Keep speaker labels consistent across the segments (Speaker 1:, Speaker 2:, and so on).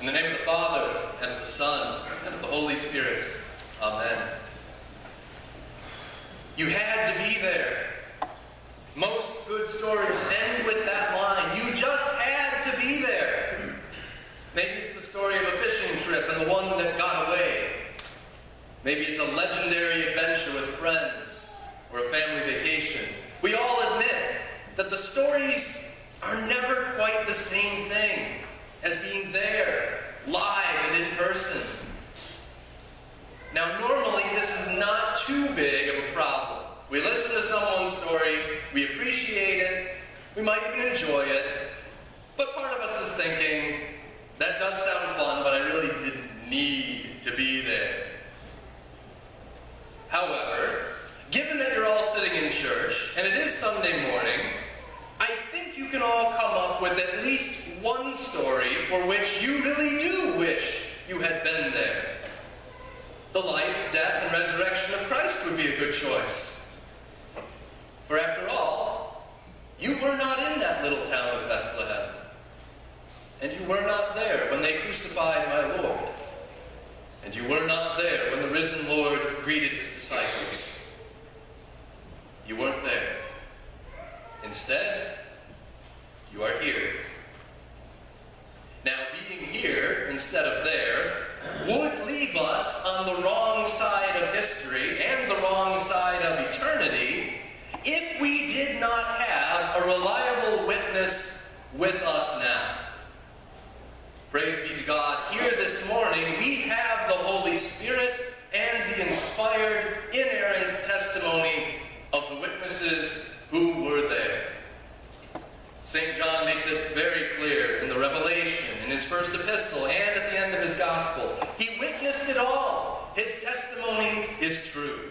Speaker 1: In the name of the Father, and of the Son, and of the Holy Spirit. Amen. You had to be there. Most good stories end with that line. You just had to be there. Maybe it's the story of a fishing trip and the one that got away. Maybe it's a legendary adventure with friends or a family vacation. We all admit that the stories are never quite the same thing as being there, live and in person. Now, normally this is not too big of a problem. We listen to someone's story, we appreciate it, we might even enjoy it, but part of us is thinking, that does sound fun, but I really didn't need to be there. However, given that you're all sitting in church, and it is Sunday morning, I think you can all with at least one story for which you really do wish you had been there. The life, death, and resurrection of Christ would be a good choice. For after all, you were not in that little town of Bethlehem. And you were not there when they crucified my Lord. And you were not there when the risen Lord greeted his disciples. You weren't there. Instead, you are here. Now, being here instead of there would leave us on the wrong side of history and the wrong side of eternity if we did not have a reliable witness with us now. Praise be to God. Here this morning, we have the Holy Spirit and the inspired, inerrant testimony of the witnesses who were there. St. John makes it very clear in the Revelation, in his first epistle, and at the end of his gospel. He witnessed it all. His testimony is true.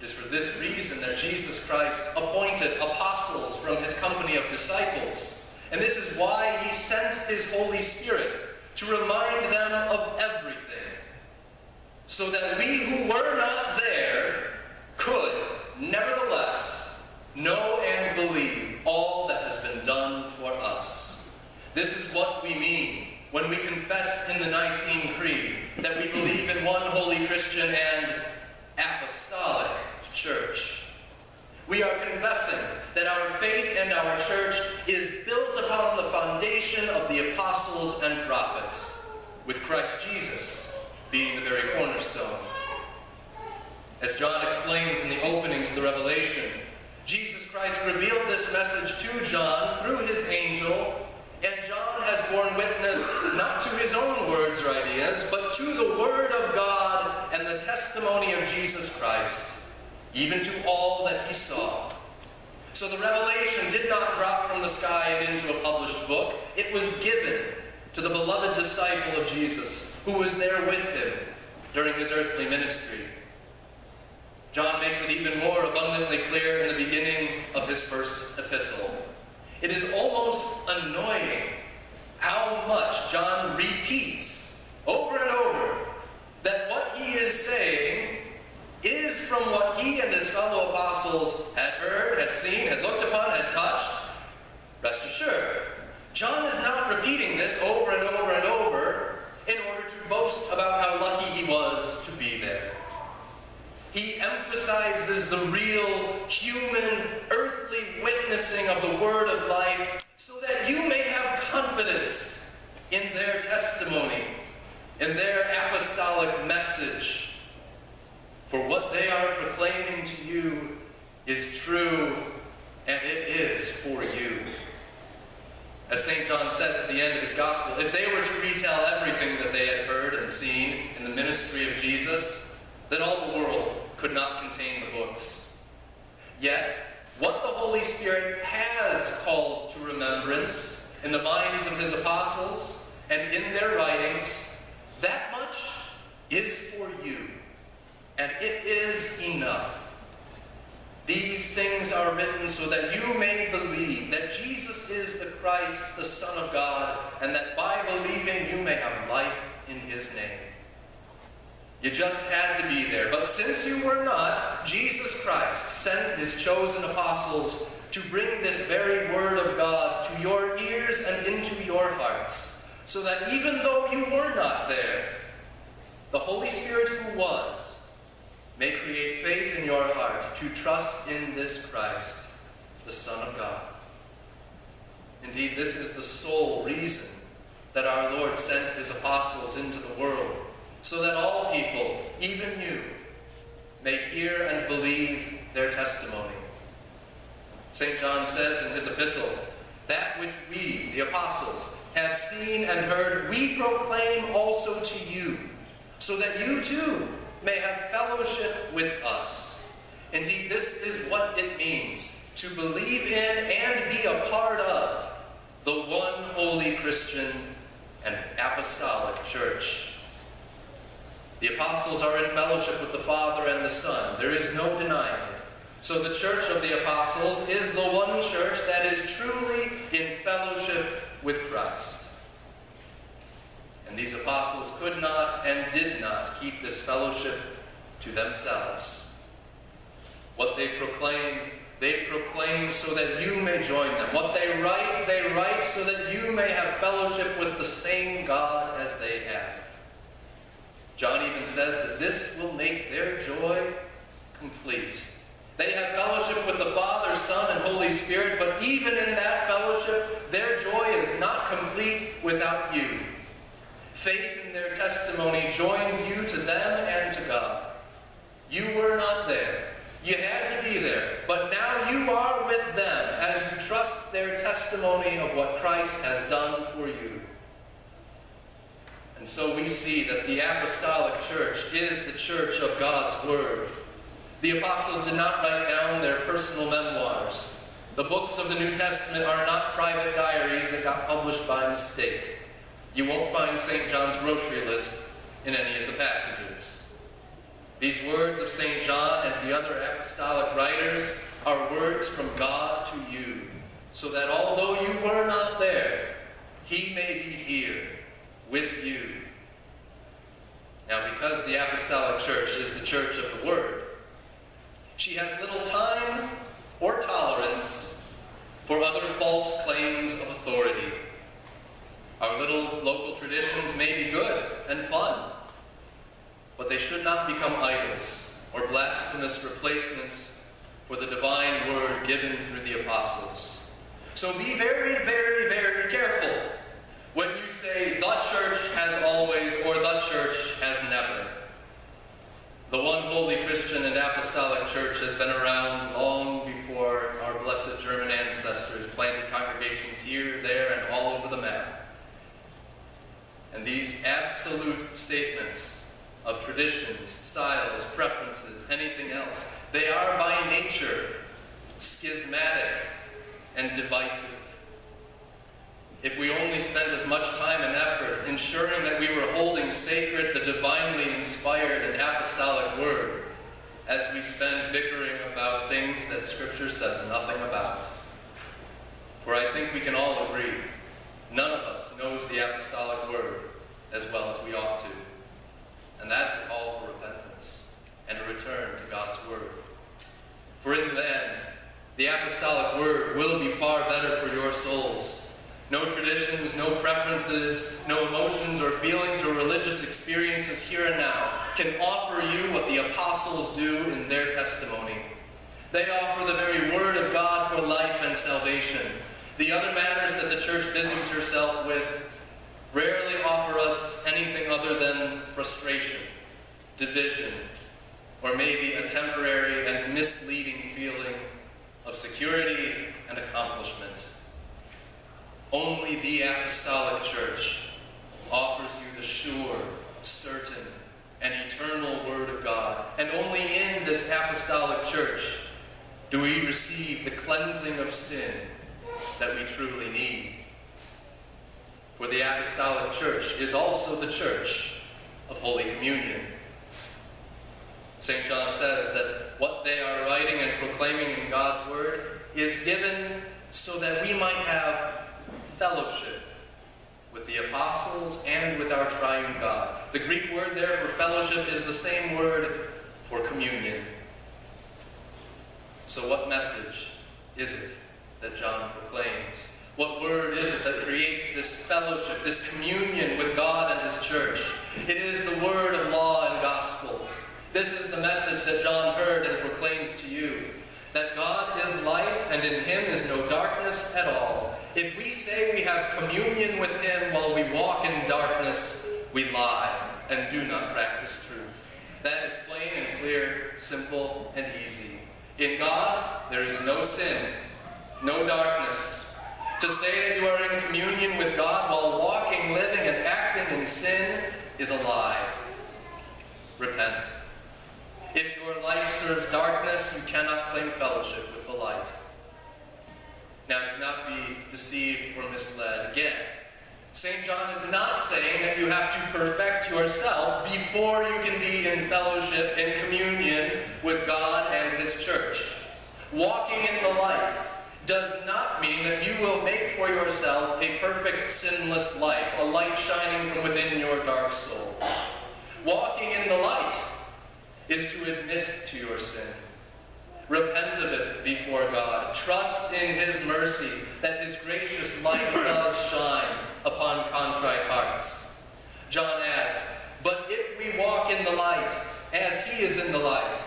Speaker 1: It is for this reason that Jesus Christ appointed apostles from his company of disciples. And this is why he sent his Holy Spirit to remind them of everything. So that we who were not there could, nevertheless, know and believe all that has been done for us. This is what we mean when we confess in the Nicene Creed that we believe in one holy Christian and apostolic church. We are confessing that our faith and our church is built upon the foundation of the apostles and prophets, with Christ Jesus being the very cornerstone. As John explains in the opening to the Revelation, Jesus Christ revealed this message to John through his angel, has borne witness not to his own words or ideas, but to the Word of God and the testimony of Jesus Christ, even to all that he saw. So the revelation did not drop from the sky and into a published book. It was given to the beloved disciple of Jesus who was there with him during his earthly ministry. John makes it even more abundantly clear in the beginning of his first epistle. It is almost annoying how much John repeats over and over that what he is saying is from what he and his fellow apostles had heard, had seen, had looked upon, had touched. Rest assured, John is not repeating this over and over and over in order to boast about how lucky he was to be there. He emphasizes the real, human, earthly witnessing of the word of life so that you may in their testimony, in their apostolic message. For what they are proclaiming to you is true, and it is for you. As St. John says at the end of his gospel, if they were to retell everything that they had heard and seen in the ministry of Jesus, then all the world could not contain the books. Yet, what the Holy Spirit has called to remembrance in the minds of his apostles and in their writings, that much is for you, and it is enough. These things are written so that you may believe that Jesus is the Christ, the Son of God, and that by believing you may have life in his name. You just had to be there. But since you were not, Jesus Christ sent his chosen apostles to bring this very word of God to your ears and into your hearts, so that even though you were not there, the Holy Spirit who was may create faith in your heart to trust in this Christ, the Son of God. Indeed, this is the sole reason that our Lord sent his apostles into the world, so that all people, even you, may hear and believe their testimony. St. John says in his epistle, That which we, the apostles, have seen and heard, we proclaim also to you, so that you too may have fellowship with us. Indeed, this is what it means to believe in and be a part of the one holy Christian and apostolic church. The apostles are in fellowship with the Father and the Son. There is no denying it. So the church of the apostles is the one church that is truly in fellowship with Christ. And these apostles could not and did not keep this fellowship to themselves. What they proclaim, they proclaim so that you may join them. What they write, they write so that you may have fellowship with the same God as they have. John even says that this will make their joy complete. They have fellowship with the Father, Son, and Holy Spirit, but even in that fellowship, their joy is not complete without you. Faith in their testimony joins you to them and to God. You were not there. You had to be there. But now you are with them as you trust their testimony of what Christ has done for you. And so we see that the apostolic church is the church of God's Word. The apostles did not write down their personal memoirs. The books of the New Testament are not private diaries that got published by mistake. You won't find St. John's grocery list in any of the passages. These words of St. John and the other apostolic writers are words from God to you, so that although you were not there, he may be here with you. Now, because the apostolic church is the church of the Word, she has little time or tolerance for other false claims of authority. Our little local traditions may be good and fun, but they should not become idols or blasphemous replacements for the divine word given through the apostles. So be very, very, very careful when you say, the church has always or the church has never. The one holy Christian and apostolic church has been around long before our blessed German ancestors planted congregations here, there, and all over the map. And these absolute statements of traditions, styles, preferences, anything else, they are by nature schismatic and divisive. If we only spent as much time and effort ensuring that we were holding sacred the divinely inspired and apostolic word, as we spend bickering about things that Scripture says nothing about. For I think we can all agree None of us knows the apostolic word as well as we ought to. And that's a call for repentance and a return to God's word. For in the end, the apostolic word will be far better for your souls. No traditions, no preferences, no emotions or feelings or religious experiences here and now can offer you what the apostles do in their testimony. They offer the very word of God for life and salvation the other matters that the church busies herself with rarely offer us anything other than frustration, division, or maybe a temporary and misleading feeling of security and accomplishment. Only the apostolic church offers you the sure, certain, and eternal Word of God. And only in this apostolic church do we receive the cleansing of sin that we truly need. For the Apostolic Church is also the church of Holy Communion. St. John says that what they are writing and proclaiming in God's Word is given so that we might have fellowship with the apostles and with our triune God. The Greek word there for fellowship is the same word for communion. So, what message is it that John proclaims? What word is it that creates this fellowship, this communion with God and His church? It is the word of law and gospel. This is the message that John heard and proclaims to you that God is light and in Him is no darkness at all. If we say we have communion with Him while we walk in darkness, we lie and do not practice truth. That is plain and clear, simple and easy. In God, there is no sin, no darkness, to say that you are in communion with God while walking, living, and acting in sin is a lie. Repent. If your life serves darkness, you cannot claim fellowship with the light. Now, do not be deceived or misled again. St. John is not saying that you have to perfect yourself before you can be in fellowship and communion with God and His church. Walking in the light does not mean that you will make for yourself a perfect, sinless life, a light shining from within your dark soul. Walking in the light is to admit to your sin. Repent of it before God. Trust in His mercy that His gracious light does shine upon contrite hearts. John adds, But if we walk in the light, as He is in the light,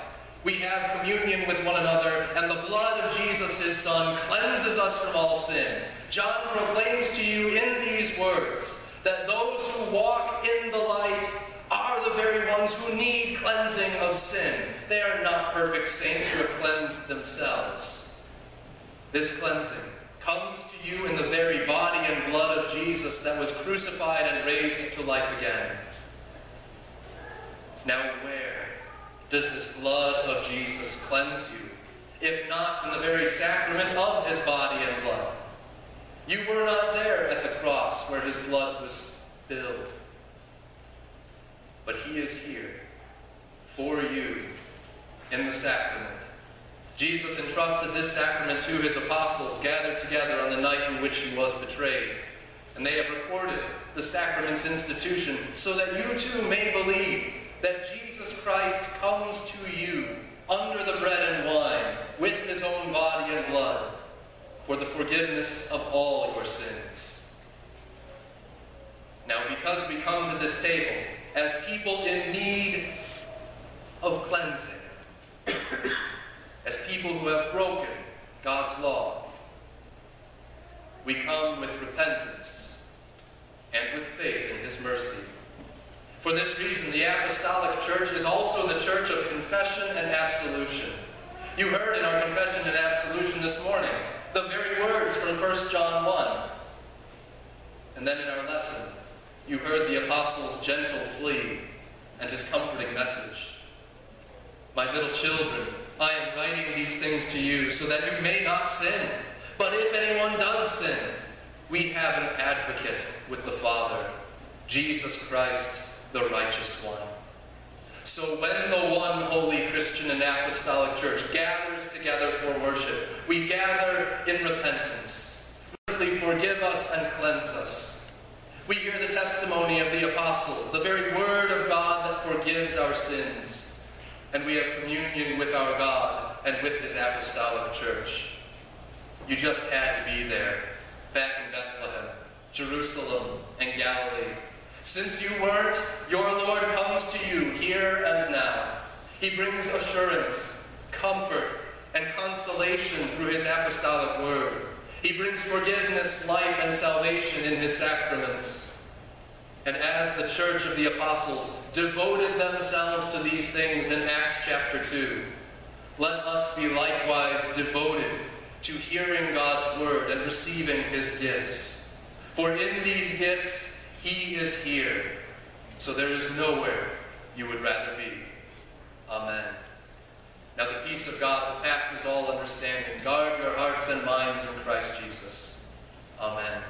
Speaker 1: we have communion with one another, and the blood of Jesus, his Son, cleanses us from all sin. John proclaims to you in these words that those who walk in the light the very ones who need cleansing of sin. They are not perfect saints who have cleansed themselves. This cleansing comes to you in the very body and blood of Jesus that was crucified and raised to life again. Now, where does this blood of Jesus cleanse you, if not in the very sacrament of his body and blood? You were not there at the cross where his blood was spilled. But he is here for you in the sacrament. Jesus entrusted this sacrament to his apostles gathered together on the night in which he was betrayed. And they have recorded the sacrament's institution so that you too may believe that Jesus Christ comes to you under the bread and wine with his own body and blood for the forgiveness of all your sins. Now, because we come to this table as people in need of cleansing, as people who have broken God's law, we come with repentance and with faith in his mercy. For this reason, the Apostolic Church is also the church of confession and absolution. You heard in our confession and absolution this morning the very words from 1 John 1. And then in our lesson, you heard the Apostle's gentle plea and his comforting message. My little children, I am writing these things to you so that you may not sin. But if anyone does sin, we have an advocate with the Father, Jesus Christ the righteous one. So when the one holy Christian and apostolic church gathers together for worship, we gather in repentance. Mercifully forgive us and cleanse us. We hear the testimony of the apostles, the very word of God that forgives our sins. And we have communion with our God and with his apostolic church. You just had to be there, back in Bethlehem, Jerusalem, and Galilee, since you weren't, your Lord comes to you here and now. He brings assurance, comfort, and consolation through his apostolic word. He brings forgiveness, life, and salvation in his sacraments. And as the church of the apostles devoted themselves to these things in Acts chapter 2, let us be likewise devoted to hearing God's word and receiving his gifts. For in these gifts, he is here, so there is nowhere you would rather be. Amen. Now the peace of God that passes all understanding, guard your hearts and minds in Christ Jesus. Amen.